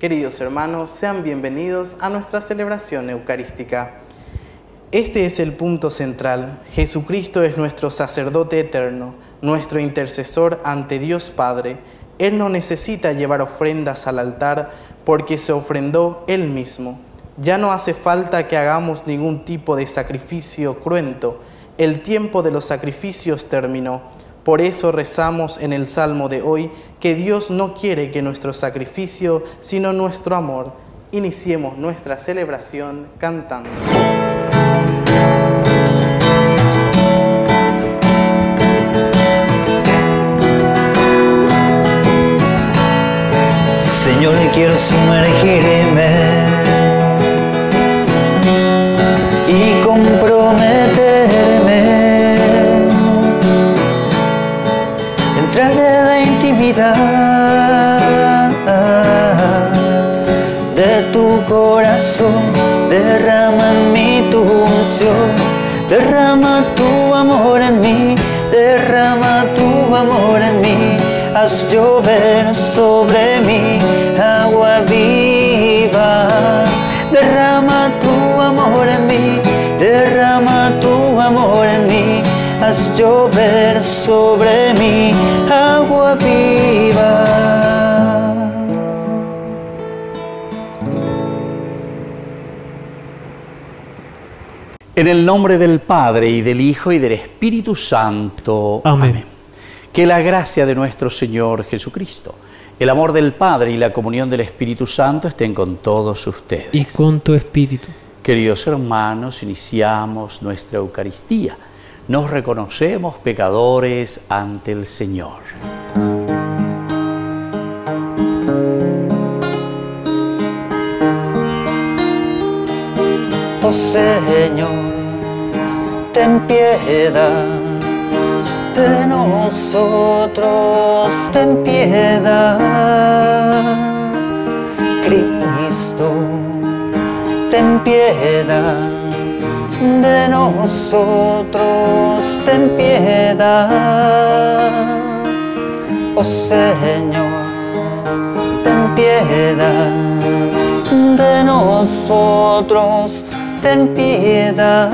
Queridos hermanos, sean bienvenidos a nuestra celebración eucarística. Este es el punto central. Jesucristo es nuestro sacerdote eterno, nuestro intercesor ante Dios Padre. Él no necesita llevar ofrendas al altar porque se ofrendó Él mismo. Ya no hace falta que hagamos ningún tipo de sacrificio cruento. El tiempo de los sacrificios terminó. Por eso rezamos en el Salmo de hoy que Dios no quiere que nuestro sacrificio, sino nuestro amor. Iniciemos nuestra celebración cantando. Señor, quiero sumergirme derrama en mí tu unción, derrama tu amor en mí, derrama tu amor en mí. Haz llover sobre mí agua viva. Derrama tu amor en mí, derrama tu amor en mí, haz llover sobre mí agua viva. En el nombre del Padre y del Hijo y del Espíritu Santo. Amén. Que la gracia de nuestro Señor Jesucristo, el amor del Padre y la comunión del Espíritu Santo estén con todos ustedes. Y con tu espíritu. Queridos hermanos, iniciamos nuestra Eucaristía. Nos reconocemos pecadores ante el Señor. Señor, ten piedad de nosotros, ten piedad. Cristo, ten piedad de nosotros, ten piedad. Oh Señor, ten piedad de nosotros, ten piedad.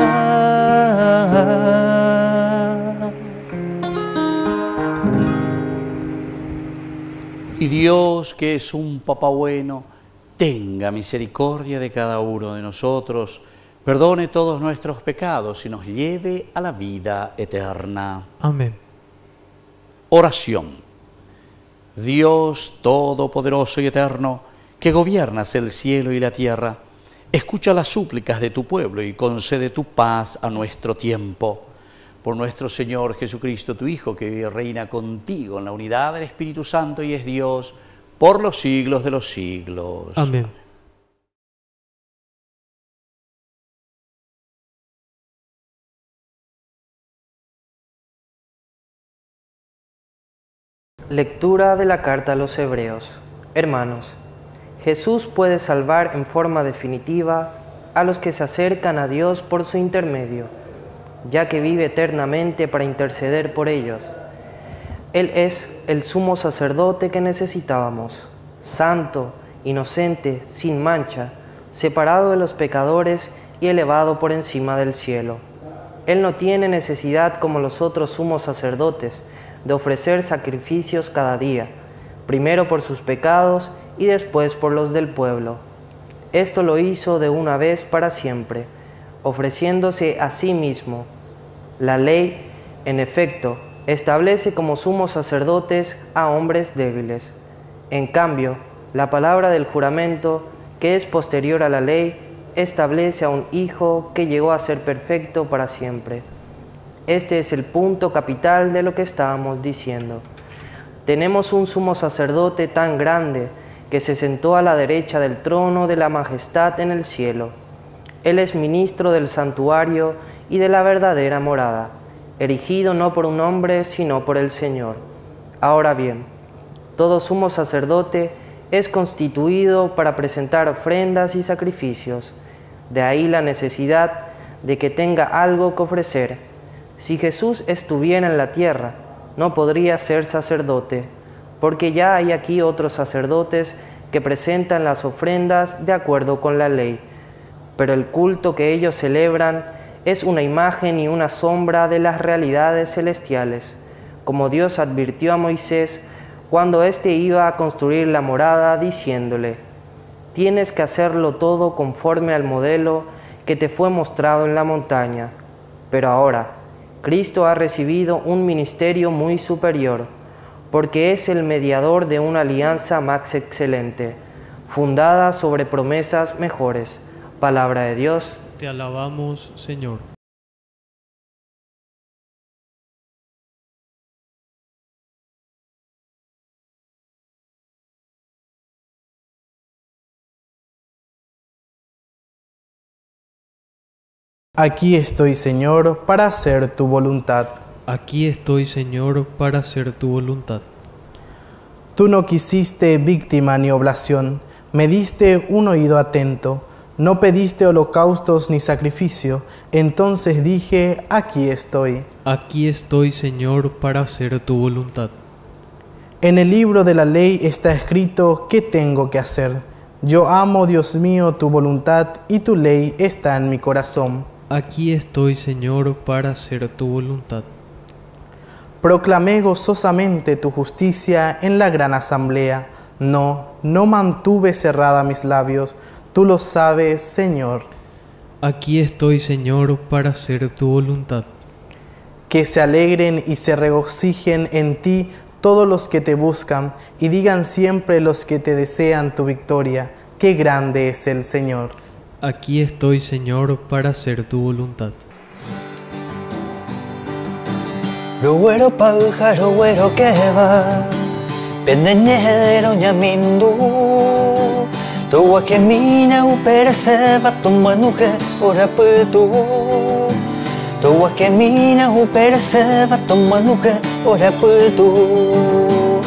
Y Dios, que es un papá bueno, tenga misericordia de cada uno de nosotros, perdone todos nuestros pecados y nos lleve a la vida eterna. Amén. Oración. Dios Todopoderoso y Eterno, que gobiernas el cielo y la tierra, escucha las súplicas de tu pueblo y concede tu paz a nuestro tiempo. Por nuestro Señor Jesucristo, tu Hijo, que vive y reina contigo en la unidad del Espíritu Santo y es Dios por los siglos de los siglos. Amén. Lectura de la carta a los Hebreos. Hermanos, Jesús puede salvar en forma definitiva a los que se acercan a Dios por su intermedio, ya que vive eternamente para interceder por ellos. Él es el sumo sacerdote que necesitábamos, santo, inocente, sin mancha, separado de los pecadores y elevado por encima del cielo. Él no tiene necesidad como los otros sumos sacerdotes de ofrecer sacrificios cada día, primero por sus pecados y después por los del pueblo. Esto lo hizo de una vez para siempre, ofreciéndose a sí mismo. La ley, en efecto, establece como sumos sacerdotes a hombres débiles. En cambio, la palabra del juramento, que es posterior a la ley, establece a un Hijo que llegó a ser perfecto para siempre. Este es el punto capital de lo que estábamos diciendo. Tenemos un sumo sacerdote tan grande que se sentó a la derecha del trono de la majestad en el cielo. Él es ministro del santuario y de la verdadera morada, erigido no por un hombre, sino por el Señor. Ahora bien, todo sumo sacerdote es constituido para presentar ofrendas y sacrificios. De ahí la necesidad de que tenga algo que ofrecer. Si Jesús estuviera en la tierra, no podría ser sacerdote, porque ya hay aquí otros sacerdotes que presentan las ofrendas de acuerdo con la ley, pero el culto que ellos celebran es una imagen y una sombra de las realidades celestiales, como Dios advirtió a Moisés cuando éste iba a construir la morada, diciéndole, tienes que hacerlo todo conforme al modelo que te fue mostrado en la montaña, pero ahora, Cristo ha recibido un ministerio muy superior, porque es el mediador de una alianza más excelente, fundada sobre promesas mejores. Palabra de Dios. Te alabamos, Señor. Aquí estoy, Señor, para hacer tu voluntad. Aquí estoy, Señor, para hacer tu voluntad. Tú no quisiste víctima ni oblación, me diste un oído atento, no pediste holocaustos ni sacrificio, entonces dije, aquí estoy. Aquí estoy, Señor, para hacer tu voluntad. En el libro de la ley está escrito qué tengo que hacer. Yo amo, Dios mío, tu voluntad y tu ley está en mi corazón. Aquí estoy, Señor, para hacer tu voluntad. Proclamé gozosamente tu justicia en la gran asamblea. No, no mantuve cerrada mis labios. Tú lo sabes, Señor. Aquí estoy, Señor, para hacer tu voluntad. Que se alegren y se regocijen en ti todos los que te buscan y digan siempre los que te desean tu victoria. Qué grande es el Señor. Aquí estoy, Señor, para hacer tu voluntad. Lo güero pájaro güero que va, pendeñero ñamindu. Tu que mina uperse va tu manuje ora putu. Tu que mina uperse va tu manuje ora putu.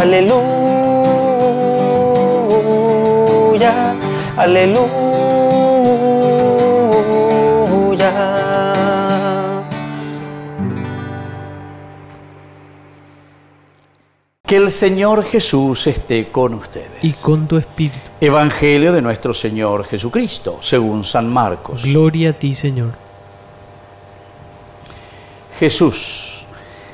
Aleluya, aleluya. Que el Señor Jesús esté con ustedes. Y con tu espíritu. Evangelio de nuestro Señor Jesucristo, según San Marcos. Gloria a ti, Señor. Jesús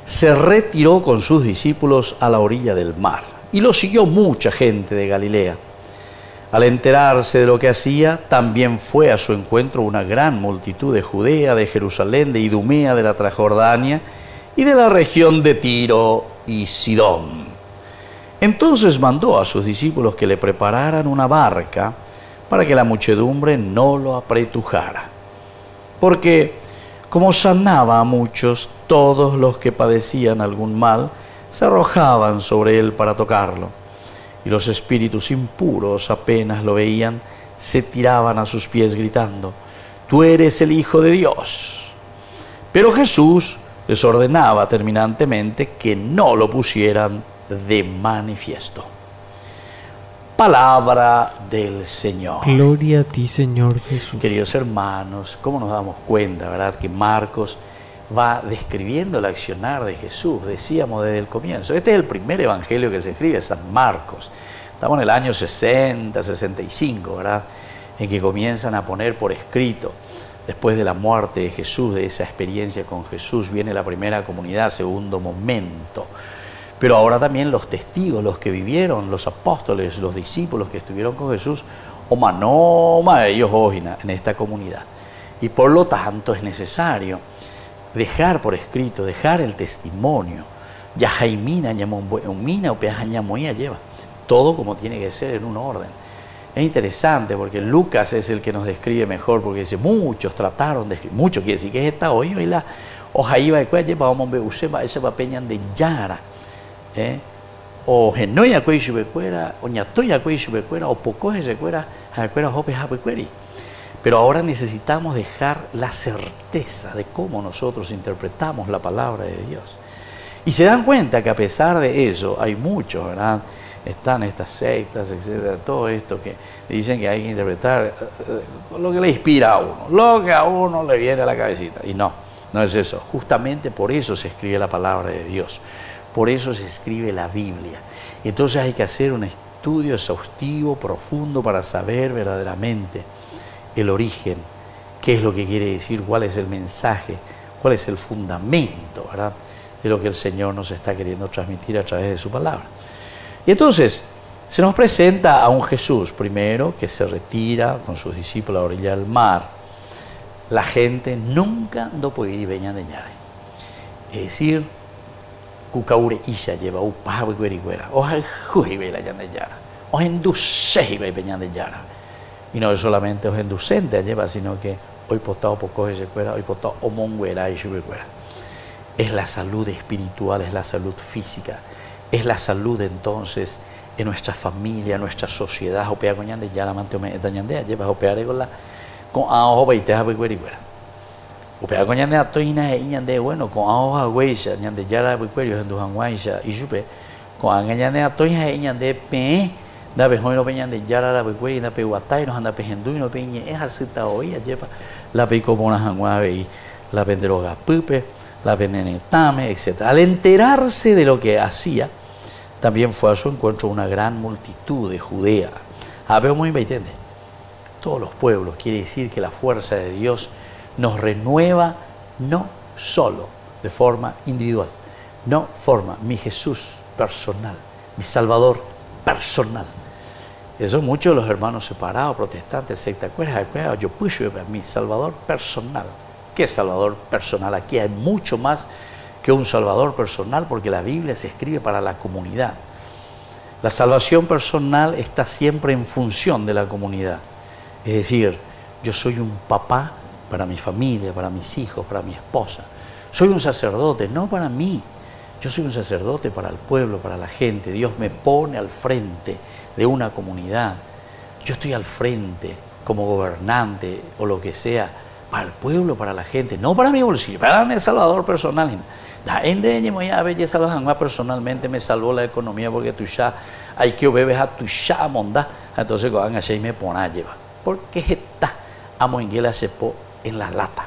se retiró con sus discípulos a la orilla del mar y lo siguió mucha gente de Galilea. Al enterarse de lo que hacía, también fue a su encuentro una gran multitud de Judea, de Jerusalén, de Idumea, de la Transjordania y de la región de Tiro y Sidón. Entonces mandó a sus discípulos que le prepararan una barca para que la muchedumbre no lo apretujara. Porque como sanaba a muchos, todos los que padecían algún mal se arrojaban sobre él para tocarlo. Y los espíritus impuros apenas lo veían, se tiraban a sus pies gritando, Tú eres el Hijo de Dios. Pero Jesús les ordenaba terminantemente que no lo pusieran de manifiesto. Palabra del Señor. Gloria a ti, Señor Jesús. Queridos hermanos, ¿cómo nos damos cuenta, verdad, que Marcos va describiendo el accionar de Jesús? Decíamos desde el comienzo. Este es el primer evangelio que se escribe, San Marcos. Estamos en el año 60, 65, ¿verdad? En que comienzan a poner por escrito, después de la muerte de Jesús, de esa experiencia con Jesús, viene la primera comunidad, segundo momento. Pero ahora también los testigos, los que vivieron, los apóstoles, los discípulos que estuvieron con Jesús, o manoma ellos hoy en esta comunidad. Y por lo tanto es necesario dejar por escrito, dejar el testimonio. Ya Jaimina, Mina o Peajañamoía lleva. Todo como tiene que ser en un orden. Es interesante porque Lucas es el que nos describe mejor, porque dice, muchos trataron de muchos quiere decir que es esta hoy, hoy la o jaiba de cuella vamos a ese papeñan de yara eh o genoya cuera o ñatoya kue cuera o pocoje se cuera cuera hope cueri pero ahora necesitamos dejar la certeza de cómo nosotros interpretamos la palabra de Dios. Y se dan cuenta que a pesar de eso, hay muchos, ¿verdad? Están estas sectas, etcétera, todo esto que dicen que hay que interpretar eh, eh, lo que le inspira a uno, lo que a uno le viene a la cabecita. Y no, no es eso. Justamente por eso se escribe la palabra de Dios. Por eso se escribe la Biblia. Entonces hay que hacer un estudio exhaustivo, profundo, para saber verdaderamente el origen, qué es lo que quiere decir, cuál es el mensaje, cuál es el fundamento, ¿verdad? De lo que el Señor nos está queriendo transmitir a través de su palabra. Y entonces se nos presenta a un Jesús, primero, que se retira con sus discípulos a la orilla del mar. La gente nunca no puede ir de ñare. Es decir, cucaure isha lleva upawe cuericuera, o juibe la yara, o enduseibe yara. Y no es solamente los inducente lleva, sino que hoy postado poco se cuera, hoy postado omonguera y cuera. Es la salud espiritual, es la salud física, es la salud entonces en nuestra familia, en nuestra sociedad. Opea coñande ya la mante me dañandea, lleva opear con la con ajo y te ha cuera y cuera. Opea coñande a toina e ñande bueno con ajo a huella, ñande ya la cuera en duhan guaisha y supe con angañande a toina e ñande pe da be hoino peñan de yara la be na pe watai no anda pe hendu no peñe es asita hoy lleva la pe como una janguave la penderoga pupe la penenetame etc. Al enterarse de lo que hacía, también fue a su encuentro una gran multitud de Judea. A ver, muy entiende. Todos los pueblos quiere decir que la fuerza de Dios nos renueva no solo de forma individual, no forma mi Jesús personal, mi Salvador personal eso muchos de los hermanos separados, protestantes, secta, yo puedo mi salvador personal. ¿Qué salvador personal? Aquí hay mucho más que un salvador personal porque la Biblia se escribe para la comunidad. La salvación personal está siempre en función de la comunidad. Es decir, yo soy un papá para mi familia, para mis hijos, para mi esposa. Soy un sacerdote, no para mí. Yo soy un sacerdote para el pueblo, para la gente. Dios me pone al frente de una comunidad. Yo estoy al frente como gobernante o lo que sea para el pueblo, para la gente, no para mi bolsillo, para el Salvador personal. La gente ya belleza los personalmente me salvó la economía porque tú ya hay que bebes a tu ya monda, entonces van a me pone a llevar. Porque está amo en la lata,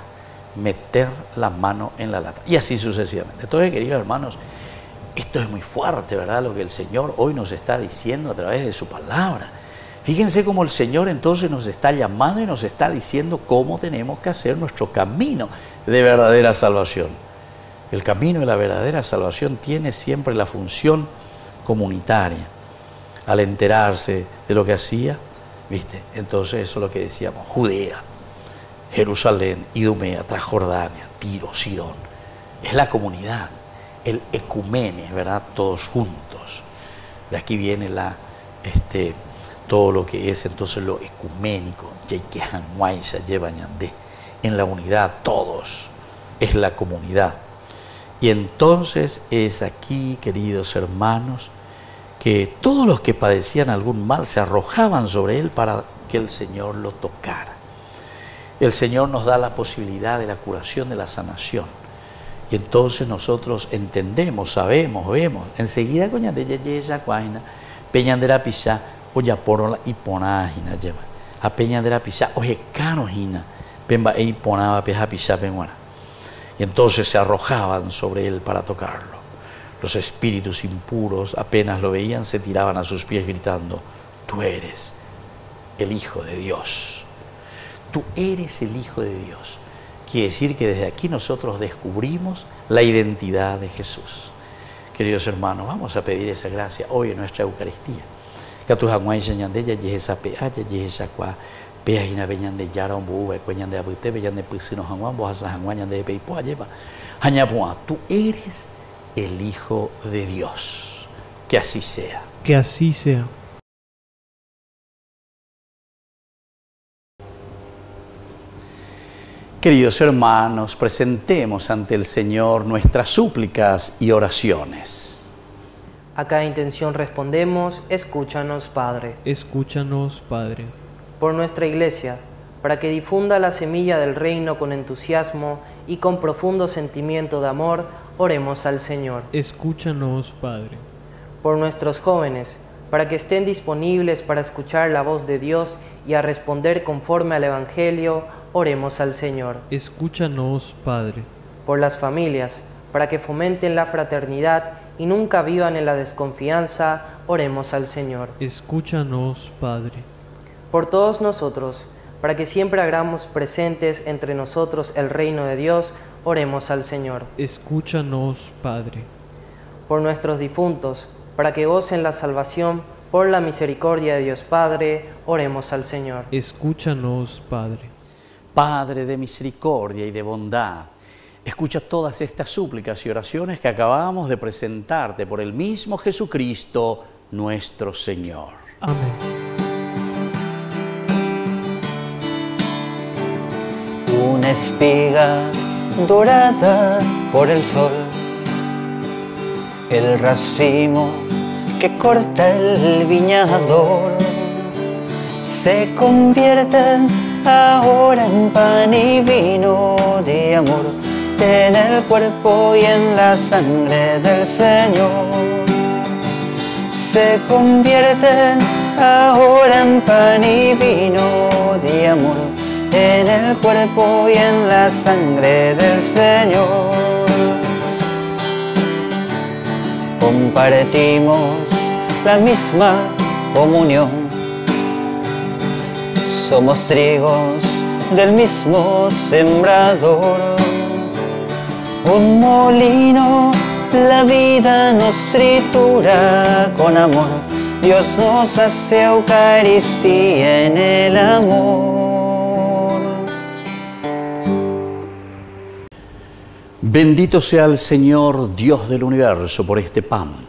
meter la mano en la lata y así sucesivamente. Entonces, queridos hermanos, esto es muy fuerte, ¿verdad? Lo que el Señor hoy nos está diciendo a través de su palabra. Fíjense cómo el Señor entonces nos está llamando y nos está diciendo cómo tenemos que hacer nuestro camino de verdadera salvación. El camino de la verdadera salvación tiene siempre la función comunitaria. Al enterarse de lo que hacía, ¿viste? Entonces eso es lo que decíamos, Judea, Jerusalén, Idumea, Transjordania, Tiro, Sidón. Es la comunidad el ecumene, ¿verdad? Todos juntos. De aquí viene la, este, todo lo que es entonces lo ecuménico, en la unidad, todos, es la comunidad. Y entonces es aquí, queridos hermanos, que todos los que padecían algún mal se arrojaban sobre él para que el Señor lo tocara. El Señor nos da la posibilidad de la curación, de la sanación. Y entonces nosotros entendemos, sabemos, vemos. Enseguida, coña de peñandera oya porola y ponágina lleva. A peñandera pisá, oye cano gina, pemba e ponaba peja pisá penguara. Y entonces se arrojaban sobre él para tocarlo. Los espíritus impuros apenas lo veían, se tiraban a sus pies gritando, tú eres el Hijo de Dios. Tú eres el Hijo de Dios. Quiere decir que desde aquí nosotros descubrimos la identidad de Jesús. Queridos hermanos, vamos a pedir esa gracia hoy en nuestra Eucaristía. Que tu hanguay de ya esa pea, ya esa cua, pea hina beñan de yara un buba, cueñan de abute, beñan de pisino hanguan, vos a hanguañan de peipo, lleva. Hañapua, tú eres el Hijo de Dios. Que así sea. Que así sea. Queridos hermanos, presentemos ante el Señor nuestras súplicas y oraciones. A cada intención respondemos, escúchanos Padre. Escúchanos, Padre. Por nuestra Iglesia, para que difunda la semilla del reino con entusiasmo y con profundo sentimiento de amor, oremos al Señor. Escúchanos, Padre. Por nuestros jóvenes, para que estén disponibles para escuchar la voz de Dios y a responder conforme al Evangelio, oremos al Señor. Escúchanos, Padre. Por las familias, para que fomenten la fraternidad y nunca vivan en la desconfianza, oremos al Señor. Escúchanos, Padre. Por todos nosotros, para que siempre hagamos presentes entre nosotros el reino de Dios, oremos al Señor. Escúchanos, Padre. Por nuestros difuntos, para que gocen la salvación, por la misericordia de Dios Padre, oremos al Señor. Escúchanos, Padre. Padre de misericordia y de bondad, escucha todas estas súplicas y oraciones que acabamos de presentarte por el mismo Jesucristo, nuestro Señor. Amén. una espiga dorada por el sol, el racimo que corta el viñador, se convierten ahora en pan y vino de amor, en el cuerpo y en la sangre del Señor. Se convierten ahora en pan y vino de amor en el cuerpo y en la sangre del Señor. Compartimos la misma comunión. Somos trigos del mismo sembrador. Un molino, la vida nos tritura con amor. Dios nos hace Eucaristía en el amor. Bendito sea el Señor, Dios del universo, por este pan,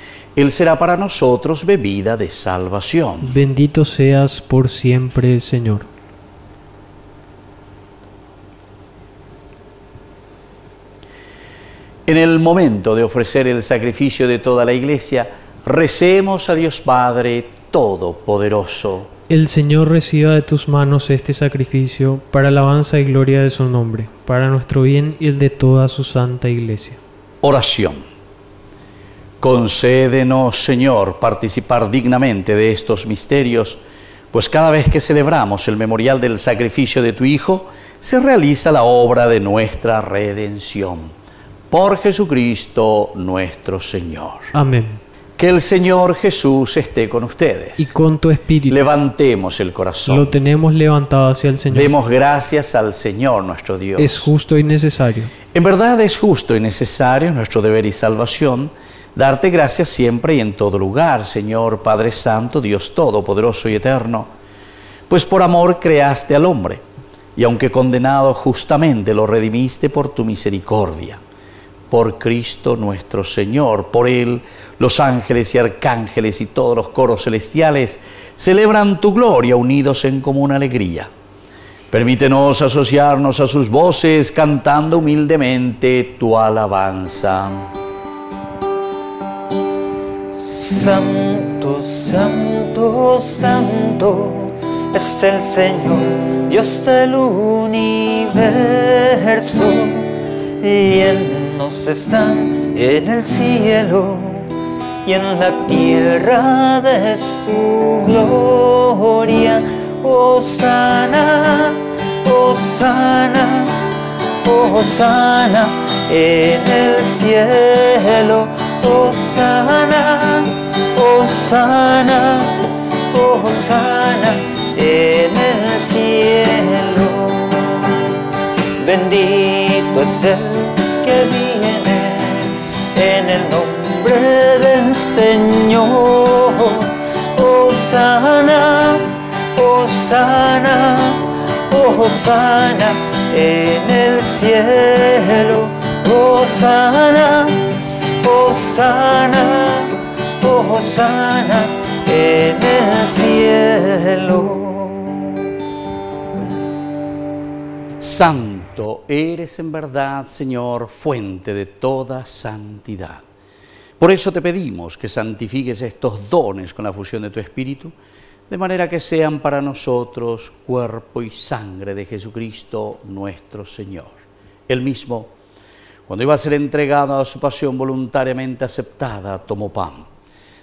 Él será para nosotros bebida de salvación. Bendito seas por siempre, Señor. En el momento de ofrecer el sacrificio de toda la iglesia, recemos a Dios Padre Todopoderoso. El Señor reciba de tus manos este sacrificio para alabanza y gloria de su nombre, para nuestro bien y el de toda su santa iglesia. Oración. Concédenos, Señor, participar dignamente de estos misterios, pues cada vez que celebramos el memorial del sacrificio de tu Hijo, se realiza la obra de nuestra redención. Por Jesucristo nuestro Señor. Amén. Que el Señor Jesús esté con ustedes. Y con tu espíritu Levantemos el corazón. lo tenemos levantado hacia el Señor. Demos gracias al Señor nuestro Dios. Es justo y necesario. En verdad es justo y necesario nuestro deber y salvación darte gracias siempre y en todo lugar, Señor Padre Santo, Dios Todopoderoso y Eterno, pues por amor creaste al hombre y aunque condenado justamente lo redimiste por tu misericordia. Por Cristo nuestro Señor, por Él los ángeles y arcángeles y todos los coros celestiales celebran tu gloria unidos en común alegría. Permítenos asociarnos a sus voces cantando humildemente tu alabanza. Santo, santo, santo es el Señor, Dios del universo. Llenos están en el cielo y en la tierra de su gloria. Osana, Osana, Osana en el cielo. Osana, Osana, Osana en el cielo. Bendito es el que viene en el nombre del Señor. Osana, Osana, Osana en el cielo. Osana, Osana, En el cielo. Santo eres en verdad, Señor, fuente de toda santidad. Por eso te pedimos que santifiques estos dones con la fusión de tu Espíritu, de manera que sean para nosotros cuerpo y sangre de Jesucristo nuestro Señor. El mismo, cuando iba a ser entregado a su pasión voluntariamente aceptada, tomó pan.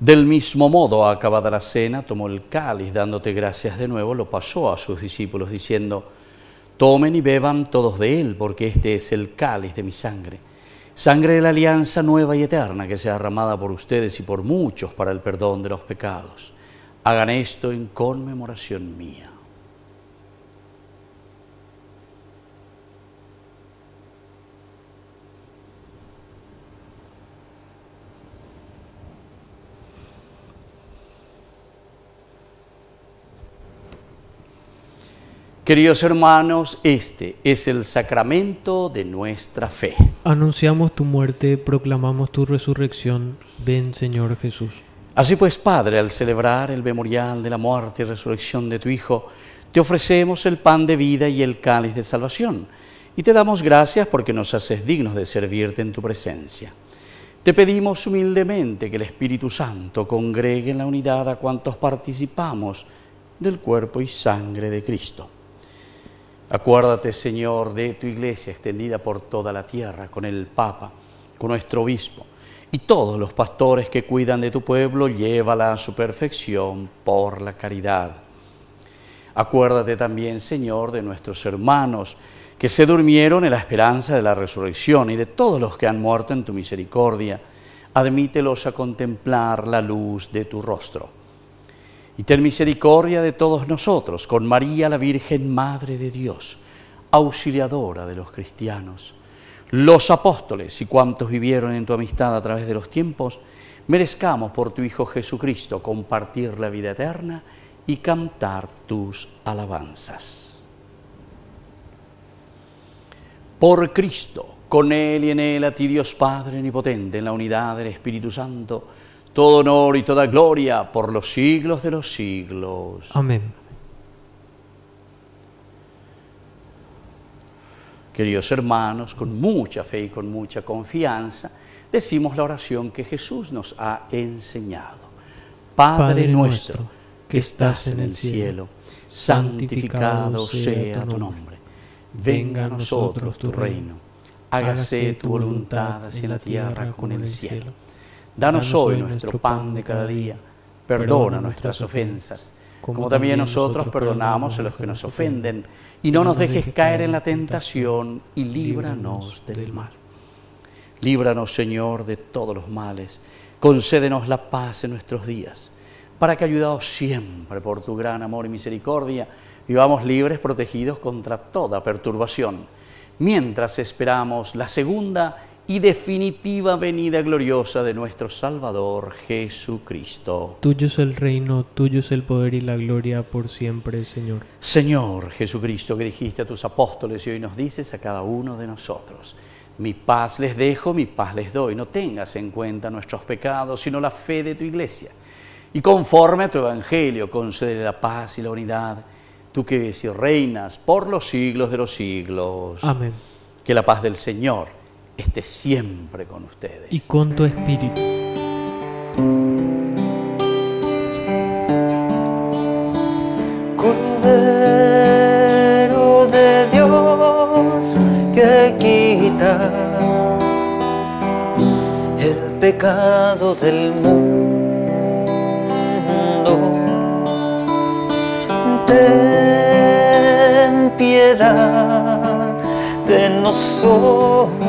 Del mismo modo, acabada la cena, tomó el cáliz, dándote gracias de nuevo, lo pasó a sus discípulos, diciendo, Tomen y beban todos de él, porque este es el cáliz de mi sangre, sangre de la alianza nueva y eterna que sea derramada por ustedes y por muchos para el perdón de los pecados. Hagan esto en conmemoración mía. Queridos hermanos, este es el sacramento de nuestra fe. Anunciamos tu muerte, proclamamos tu resurrección. Ven, Señor Jesús. Así pues, Padre, al celebrar el memorial de la muerte y resurrección de tu Hijo, te ofrecemos el pan de vida y el cáliz de salvación, y te damos gracias porque nos haces dignos de servirte en tu presencia. Te pedimos humildemente que el Espíritu Santo congregue en la unidad a cuantos participamos del cuerpo y sangre de Cristo Acuérdate, Señor, de tu iglesia extendida por toda la tierra, con el Papa, con nuestro obispo y todos los pastores que cuidan de tu pueblo, llévala a su perfección por la caridad. Acuérdate también, Señor, de nuestros hermanos que se durmieron en la esperanza de la resurrección y de todos los que han muerto en tu misericordia. Admítelos a contemplar la luz de tu rostro y ten misericordia de todos nosotros, con María la Virgen, Madre de Dios, auxiliadora de los cristianos, los apóstoles y cuantos vivieron en tu amistad a través de los tiempos, merezcamos por tu Hijo Jesucristo compartir la vida eterna y cantar tus alabanzas. Por Cristo, con Él y en Él, a ti Dios Padre Omnipotente, en la unidad del Espíritu Santo, todo honor y toda gloria por los siglos de los siglos. Amén. Queridos hermanos, con mucha fe y con mucha confianza, decimos la oración que Jesús nos ha enseñado. Padre, nuestro, que estás en el cielo, santificado sea tu nombre. Venga a nosotros tu reino. Hágase tu voluntad así en la tierra como en el cielo. Danos hoy nuestro pan de cada día. Perdona nuestras ofensas, como también nosotros perdonamos a los que nos ofenden. Y no nos dejes caer en la tentación y líbranos del mal. Líbranos, Señor, de todos los males. Concédenos la paz en nuestros días, para que, ayudados siempre por tu gran amor y misericordia, vivamos libres, protegidos contra toda perturbación, mientras esperamos la segunda y definitiva venida gloriosa de nuestro Salvador Jesucristo. Tuyo es el reino, tuyo es el poder y la gloria por siempre, Señor. Señor Jesucristo, que dijiste a tus apóstoles y hoy nos dices a cada uno de nosotros, mi paz les dejo, mi paz les doy. No tengas en cuenta nuestros pecados, sino la fe de tu iglesia. Y conforme a tu evangelio, concede la paz y la unidad, tú que ves y reinas por los siglos de los siglos. Amén. Que la paz del Señor esté siempre con ustedes. Y con tu espíritu. Cordero de Dios que quitas pecado del mundo. Ten piedad de nosotros.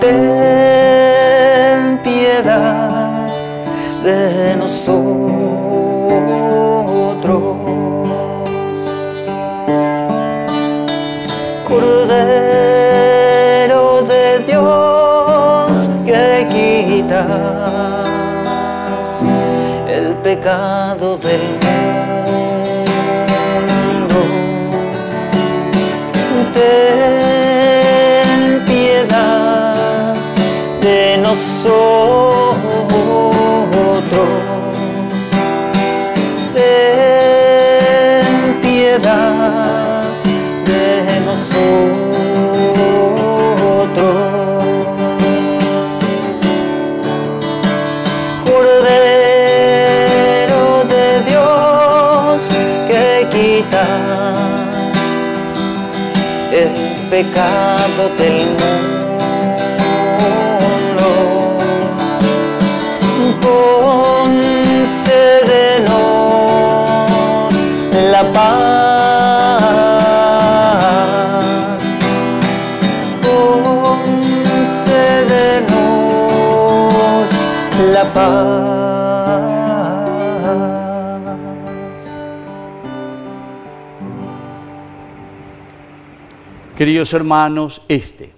Ten piedad de nosotros. Cordero de Dios que quitas el pecado del nosotros. Ten piedad de nosotros. Cordero de Dios que quitas el pecado del mundo. Concédenos la paz. Concédenos la paz. Queridos hermanos, este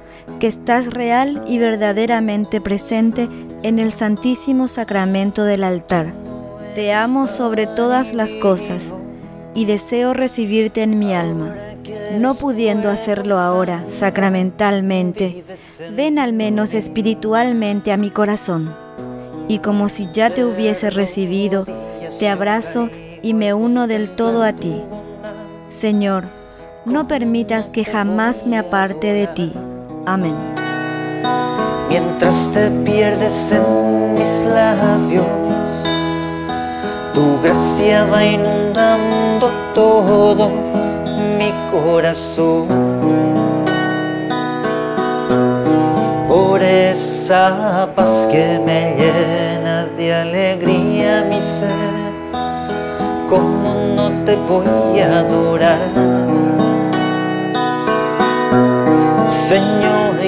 que estás real y verdaderamente presente en el Santísimo Sacramento del altar. Te amo sobre todas las cosas y deseo recibirte en mi alma. No pudiendo hacerlo ahora sacramentalmente, ven al menos espiritualmente a mi corazón. Y como si ya te hubiese recibido, te abrazo y me uno del todo a ti. Señor, no permitas que jamás me aparte de ti. Amén. mientras te pierdes en mis labios. Tu gracia va inundando todo mi corazón. Por esa paz que me llena de alegría mi ser, ¿cómo no te voy a adorar?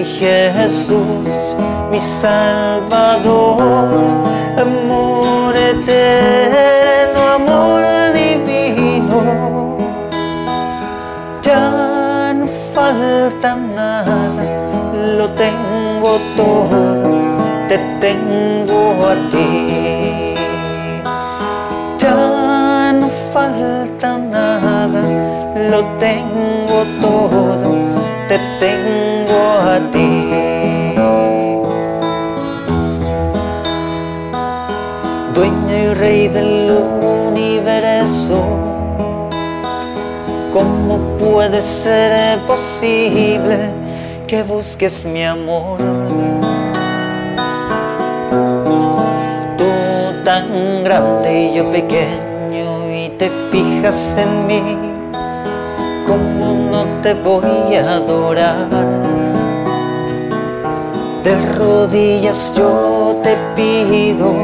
Jesús, mi Salvador, amor eterno, amor divino. Ya no falta nada, lo tengo todo, te tengo a ti. Ya no falta nada, lo tengo puede ser posible que busques mi amor? Tú tan grande y yo pequeño y te fijas en mí, ¿cómo no te voy a adorar? De rodillas yo te pido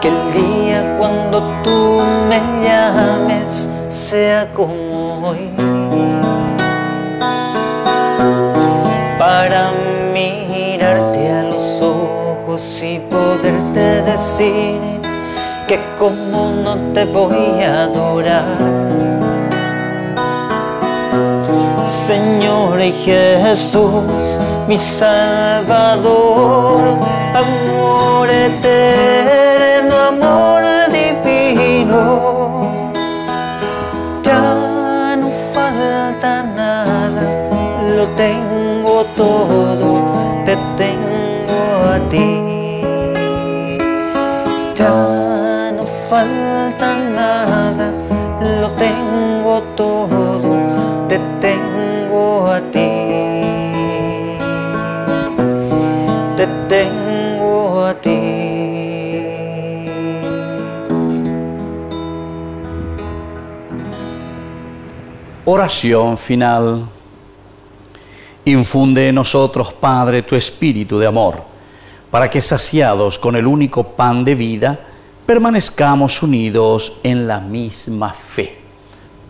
que el día cuando tú me llames sea como y poderte decir que como no te voy a adorar. Señor Jesús, mi Salvador, amor Oración final. Infunde en nosotros, Padre, tu espíritu de amor, para que saciados con el único pan de vida, permanezcamos unidos en la misma fe.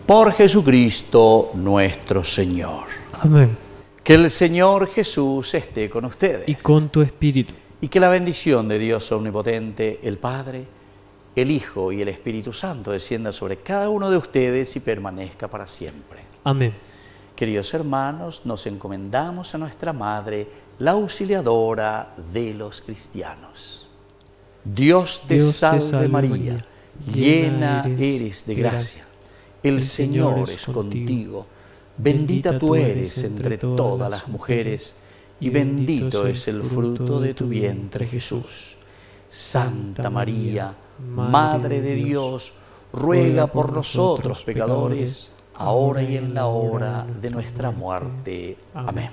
Por Jesucristo nuestro Señor. Amén. Que el Señor Jesús esté con ustedes. Y con tu espíritu. Y que la bendición de Dios Omnipotente, el Padre, el Hijo y el Espíritu Santo descienda sobre cada uno de ustedes y permanezca para siempre. Amén. Queridos hermanos, nos encomendamos a nuestra Madre, la auxiliadora de los cristianos. Dios te, Dios te salve, María, María, llena llena eres de gracia. El El Señor Señor es contigo. Bendita tú eres entre todas las mujeres y bendito es el fruto de tu vientre Jesús. Santa María, Madre de Dios, ruega por nosotros pecadores, ahora y en la hora de nuestra muerte. Amén.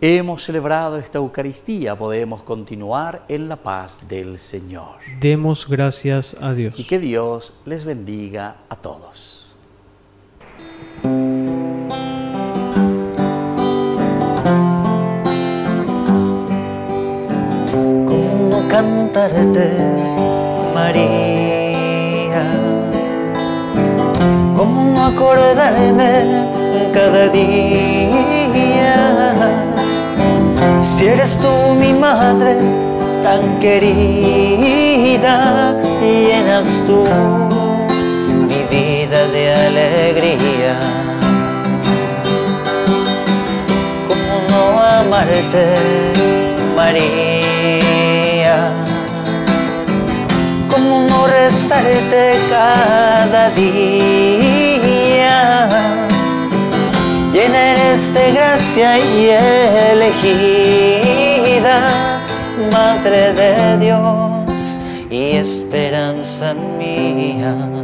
Hemos celebrado esta Eucaristía, podemos continuar en la paz del Señor. Demos gracias a Dios. Y que Dios les bendiga a todos. Tan querida, llenas tú mi vida de alegría. ¿Cómo no amarte, María? ¿Cómo no rezarte cada día? Llena eres de gracia y elegida, Madre de Dios y esperanza mía.